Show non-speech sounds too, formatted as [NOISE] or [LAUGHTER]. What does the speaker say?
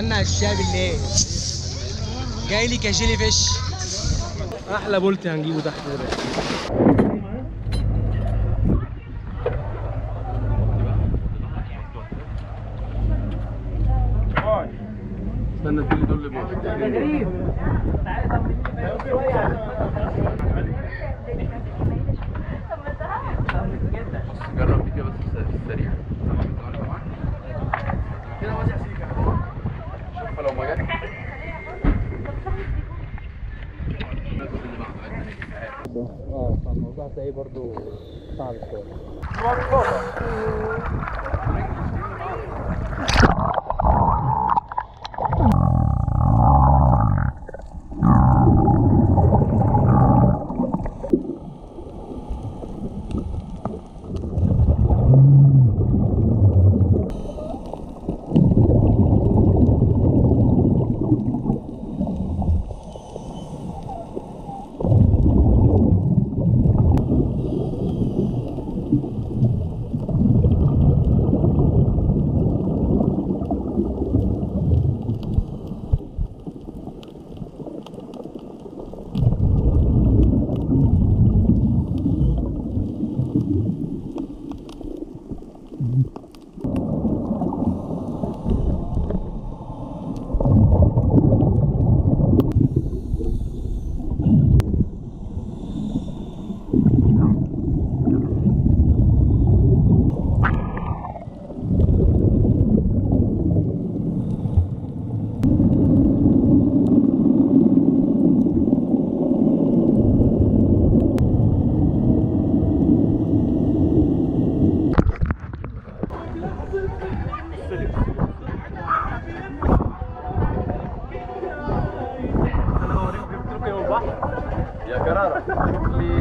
هنا على الشاي بالليل جاي لي كجيلي فيش. أحلى بولتي هنجيبه تحت دلوقتي. استنى دول اللي Salto. O famoso a sabor do salto. شوية يا كرارة. [LAUGHS]